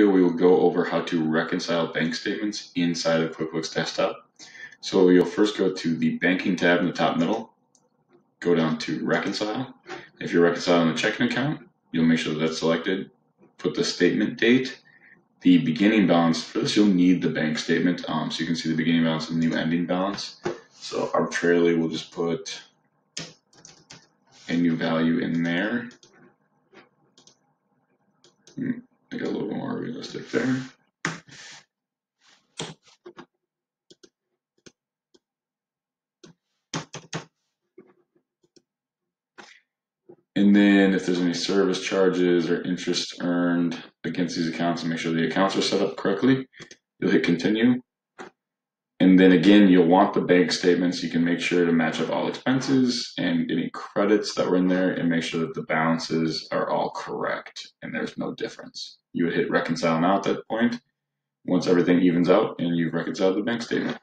video, we will go over how to reconcile bank statements inside of QuickBooks Desktop. So you'll first go to the banking tab in the top middle, go down to reconcile. If you're reconciling a checking account, you'll make sure that that's selected. Put the statement date, the beginning balance. For this, you'll need the bank statement um, so you can see the beginning balance and the new ending balance. So arbitrarily, we'll just put a new value in there. Make it a little more realistic there. And then if there's any service charges or interest earned against these accounts, make sure the accounts are set up correctly. You'll hit continue. And then again, you'll want the bank statements. You can make sure to match up all expenses and any credits that were in there and make sure that the balances are all correct and there's no difference you would hit reconcile now at that point once everything evens out and you've reconciled the bank statement.